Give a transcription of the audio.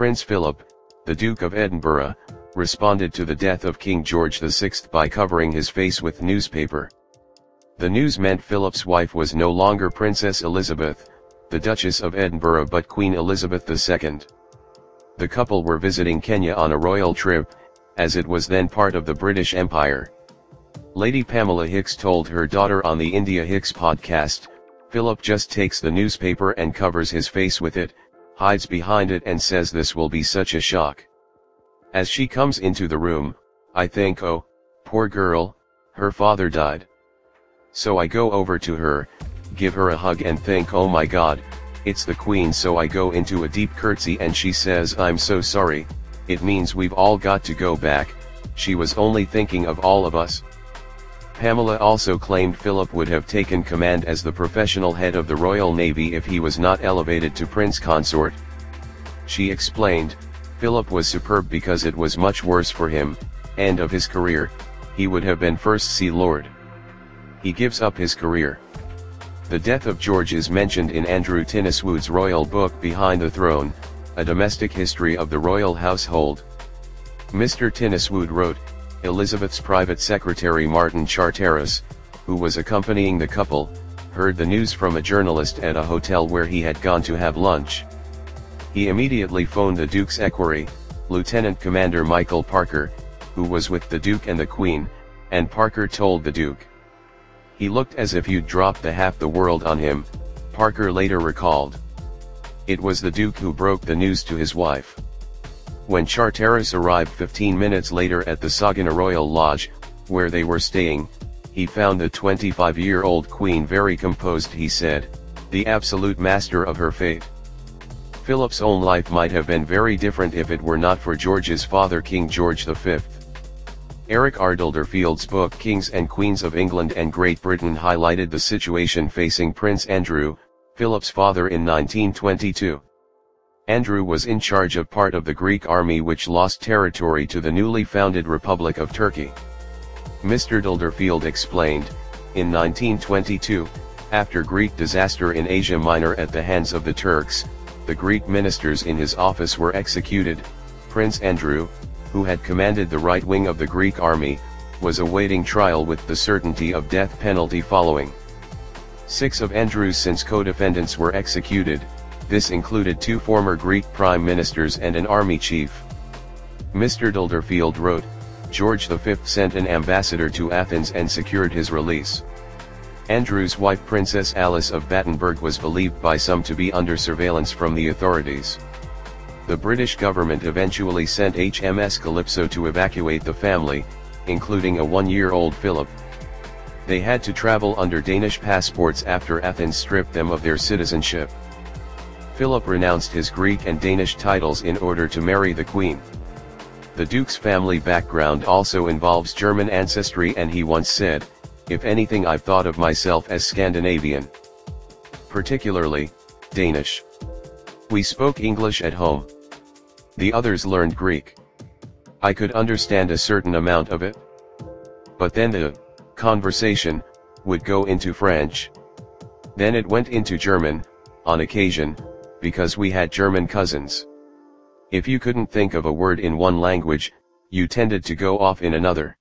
Prince Philip, the Duke of Edinburgh, responded to the death of King George VI by covering his face with newspaper. The news meant Philip's wife was no longer Princess Elizabeth, the Duchess of Edinburgh but Queen Elizabeth II. The couple were visiting Kenya on a royal trip, as it was then part of the British Empire. Lady Pamela Hicks told her daughter on the India Hicks podcast, Philip just takes the newspaper and covers his face with it, hides behind it and says this will be such a shock. As she comes into the room, I think oh, poor girl, her father died. So I go over to her, give her a hug and think oh my god, it's the queen so I go into a deep curtsy and she says I'm so sorry, it means we've all got to go back, she was only thinking of all of us. Pamela also claimed Philip would have taken command as the professional head of the Royal Navy if he was not elevated to Prince Consort. She explained, Philip was superb because it was much worse for him, end of his career, he would have been First Sea Lord. He gives up his career. The death of George is mentioned in Andrew Tinniswood's royal book Behind the Throne, a domestic history of the royal household. Mr. Tinniswood wrote, Elizabeth's private secretary Martin Charteris, who was accompanying the couple, heard the news from a journalist at a hotel where he had gone to have lunch. He immediately phoned the Duke's equerry, Lieutenant Commander Michael Parker, who was with the Duke and the Queen, and Parker told the Duke. He looked as if you'd dropped the half the world on him, Parker later recalled. It was the Duke who broke the news to his wife. When Charteris arrived 15 minutes later at the Sagana Royal Lodge, where they were staying, he found the 25-year-old queen very composed he said, the absolute master of her fate. Philip's own life might have been very different if it were not for George's father King George V. Eric R. Delderfield's book Kings and Queens of England and Great Britain highlighted the situation facing Prince Andrew, Philip's father in 1922. Andrew was in charge of part of the Greek army which lost territory to the newly founded Republic of Turkey. Mr. Delderfield explained, in 1922, after Greek disaster in Asia Minor at the hands of the Turks, the Greek ministers in his office were executed, Prince Andrew, who had commanded the right wing of the Greek army, was awaiting trial with the certainty of death penalty following. Six of Andrew's since co-defendants were executed, this included two former Greek prime ministers and an army chief. Mr. Delderfield wrote, George V sent an ambassador to Athens and secured his release. Andrew's wife Princess Alice of Battenberg was believed by some to be under surveillance from the authorities. The British government eventually sent HMS Calypso to evacuate the family, including a one-year-old Philip. They had to travel under Danish passports after Athens stripped them of their citizenship. Philip renounced his Greek and Danish titles in order to marry the Queen. The Duke's family background also involves German ancestry and he once said, if anything I've thought of myself as Scandinavian. Particularly, Danish. We spoke English at home. The others learned Greek. I could understand a certain amount of it. But then the conversation would go into French. Then it went into German, on occasion, because we had German cousins. If you couldn't think of a word in one language, you tended to go off in another.